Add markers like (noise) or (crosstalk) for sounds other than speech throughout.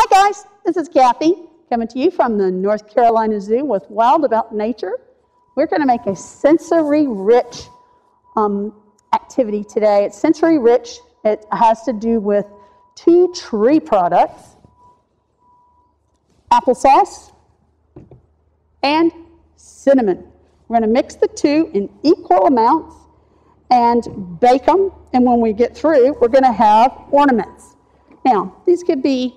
Hi guys, this is Kathy coming to you from the North Carolina Zoo with Wild About Nature. We're going to make a sensory rich um, activity today. It's sensory rich, it has to do with two tree products applesauce and cinnamon. We're going to mix the two in equal amounts and bake them. And when we get through, we're going to have ornaments. Now, these could be,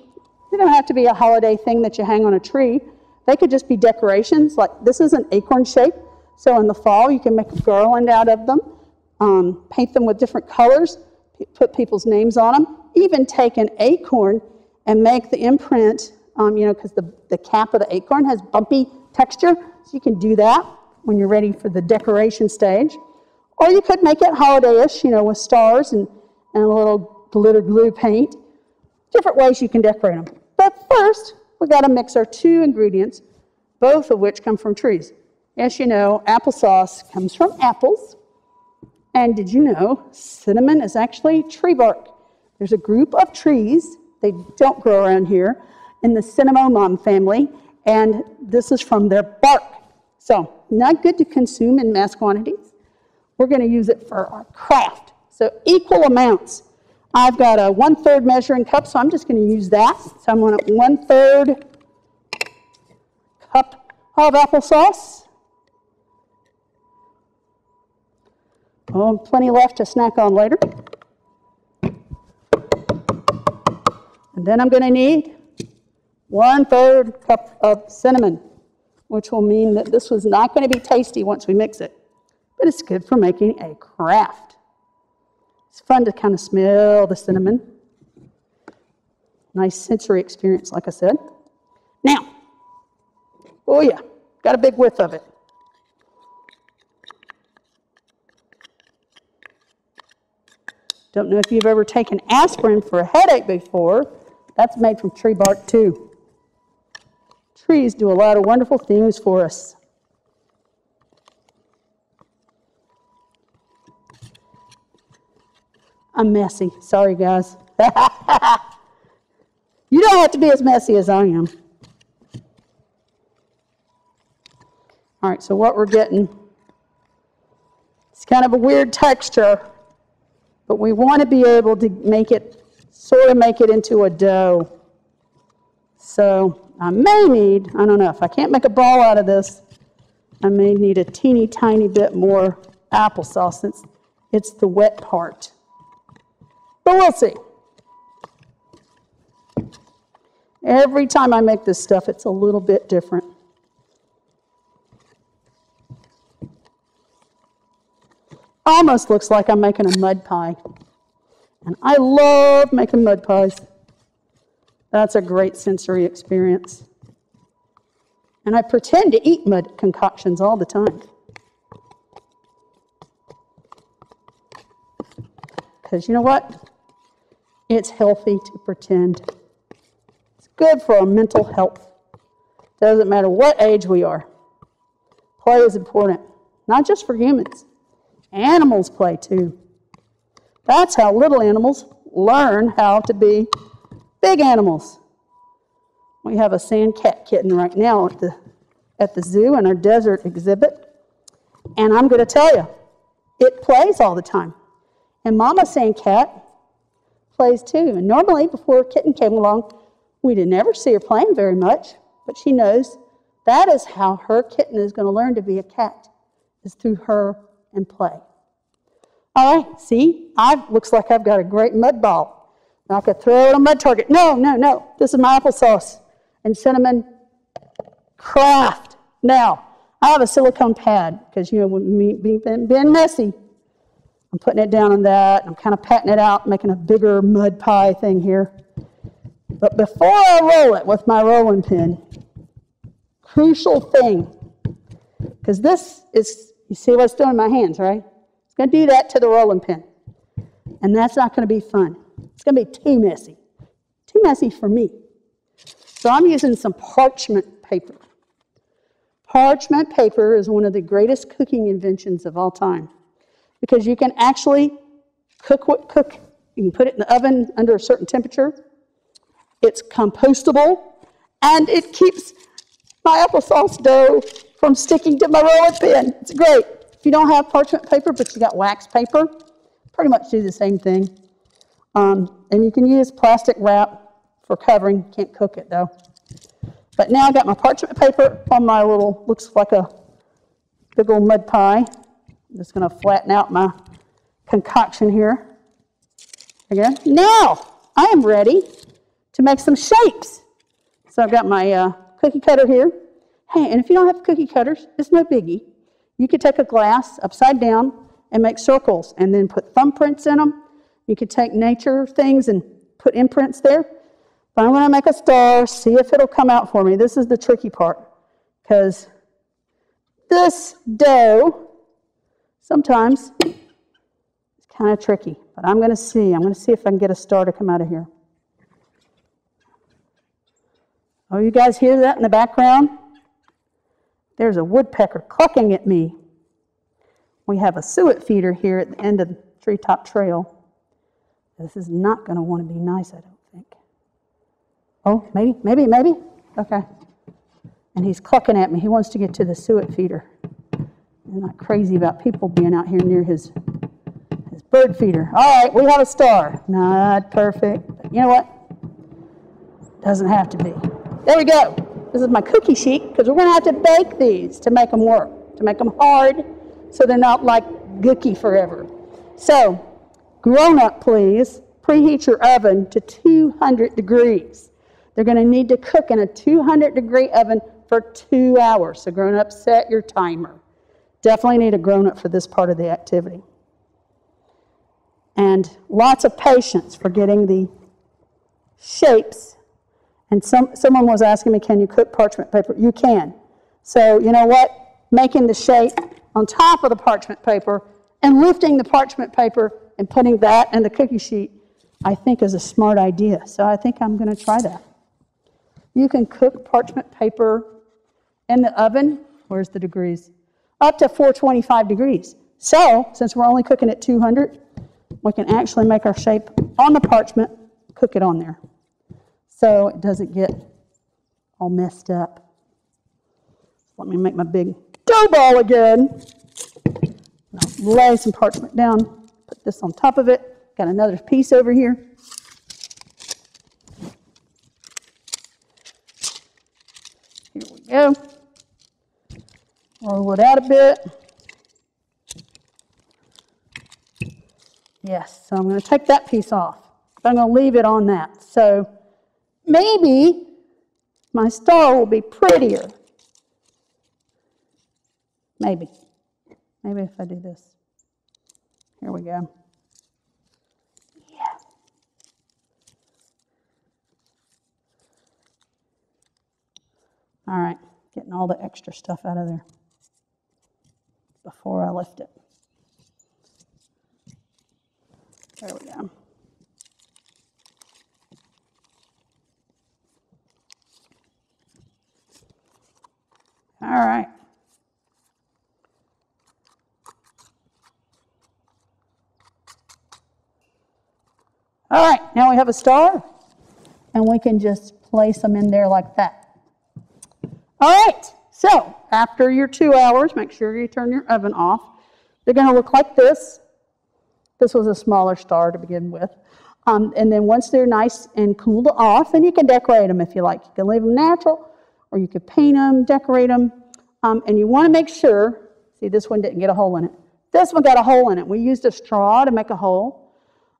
they don't have to be a holiday thing that you hang on a tree. They could just be decorations. Like this is an acorn shape. So in the fall, you can make a garland out of them, um, paint them with different colors, put people's names on them, even take an acorn and make the imprint, um, you know, because the, the cap of the acorn has bumpy texture. So you can do that when you're ready for the decoration stage. Or you could make it holidayish, you know, with stars and, and a little glitter glue paint. Different ways you can decorate them. But first, we got to mix our two ingredients, both of which come from trees. As you know, applesauce comes from apples. And did you know cinnamon is actually tree bark? There's a group of trees, they don't grow around here, in the cinnamomum family, and this is from their bark. So, not good to consume in mass quantities. We're going to use it for our craft. So, equal amounts. I've got a one third measuring cup, so I'm just going to use that. So, I'm going to one third cup of applesauce. Oh, plenty left to snack on later. And then I'm going to need one third cup of cinnamon, which will mean that this was not going to be tasty once we mix it. But it's good for making a craft. It's fun to kind of smell the cinnamon. Nice sensory experience, like I said. Now, oh yeah, got a big whiff of it. Don't know if you've ever taken aspirin for a headache before. That's made from tree bark too. Trees do a lot of wonderful things for us. I'm messy. Sorry, guys. (laughs) you don't have to be as messy as I am. All right, so what we're getting, it's kind of a weird texture, but we want to be able to make it, sort of make it into a dough. So I may need, I don't know, if I can't make a ball out of this, I may need a teeny tiny bit more applesauce since it's the wet part. But we'll see. Every time I make this stuff, it's a little bit different. Almost looks like I'm making a mud pie. And I love making mud pies. That's a great sensory experience. And I pretend to eat mud concoctions all the time. Because you know what? It's healthy to pretend. It's good for our mental health. Doesn't matter what age we are. Play is important, not just for humans. Animals play too. That's how little animals learn how to be Big animals. We have a sand cat kitten right now at the, at the zoo in our desert exhibit. And I'm going to tell you, it plays all the time. And Mama Sand Cat plays too. And normally, before Kitten came along, we didn't ever see her playing very much. But she knows that is how her kitten is going to learn to be a cat, is through her and play. All right, see, I looks like I've got a great mud ball. Now I could throw it on mud target. No, no, no. This is my applesauce and cinnamon craft. Now, I have a silicone pad because, you know, being messy, I'm putting it down on that. I'm kind of patting it out, making a bigger mud pie thing here. But before I roll it with my rolling pin, crucial thing, because this is, you see what's doing in my hands, right? It's going to do that to the rolling pin. And that's not going to be fun. It's going to be too messy. Too messy for me. So I'm using some parchment paper. Parchment paper is one of the greatest cooking inventions of all time because you can actually cook what cook. You can put it in the oven under a certain temperature, it's compostable, and it keeps my applesauce dough from sticking to my rolling pin. It's great. If you don't have parchment paper, but you got wax paper, pretty much do the same thing. Um, and you can use plastic wrap for covering. Can't cook it though. But now I got my parchment paper on my little, looks like a big old mud pie. I'm just going to flatten out my concoction here. Again. Now I am ready to make some shapes. So I've got my uh, cookie cutter here. Hey, and if you don't have cookie cutters, it's no biggie. You could take a glass upside down and make circles and then put thumbprints in them. You could take nature things and put imprints there. But I'm going to make a star, see if it'll come out for me. This is the tricky part because this dough sometimes it's kind of tricky. But I'm going to see. I'm going to see if I can get a star to come out of here. Oh, you guys hear that in the background? There's a woodpecker clucking at me. We have a suet feeder here at the end of the treetop trail. This is not going to want to be nice, I don't think. Oh, maybe, maybe, maybe? Okay. And he's clucking at me. He wants to get to the suet feeder. I'm not crazy about people being out here near his, his bird feeder. All right, we have a star. Not perfect, but you know what? Doesn't have to be. There we go. This is my cookie sheet because we're going to have to bake these to make them work, to make them hard so they're not like gooky forever. So, grown up, please, preheat your oven to 200 degrees. They're going to need to cook in a 200 degree oven for two hours. So, grown up, set your timer. Definitely need a grown up for this part of the activity. And lots of patience for getting the shapes and some, someone was asking me, can you cook parchment paper? You can. So, you know what? Making the shape on top of the parchment paper and lifting the parchment paper and putting that in the cookie sheet, I think is a smart idea. So I think I'm going to try that. You can cook parchment paper in the oven. Where's the degrees? Up to 425 degrees. So, since we're only cooking at 200, we can actually make our shape on the parchment, cook it on there so it doesn't get all messed up. Let me make my big dough ball again. Lay some parchment down, put this on top of it. Got another piece over here. Here we go. Roll it out a bit. Yes, so I'm going to take that piece off. I'm going to leave it on that. So maybe my star will be prettier. Maybe. Maybe if I do this. Here we go. Yeah. All right, getting all the extra stuff out of there before I lift it. There we go. All right. All right, now we have a star, and we can just place them in there like that. All right, so after your two hours, make sure you turn your oven off. They're going to look like this. This was a smaller star to begin with. Um, and then once they're nice and cooled off, then you can decorate them if you like. You can leave them natural, or you could paint them, decorate them. Um, and you want to make sure, see, this one didn't get a hole in it. This one got a hole in it. We used a straw to make a hole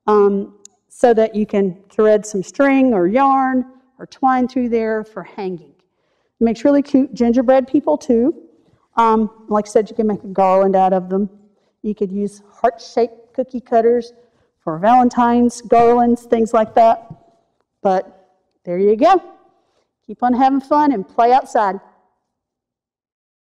um, so that you can thread some string or yarn or twine through there for hanging. Makes really cute gingerbread people too. Um, like I said, you can make a garland out of them. You could use heart-shaped cookie cutters for Valentine's garlands, things like that. But there you go. Keep on having fun and play outside.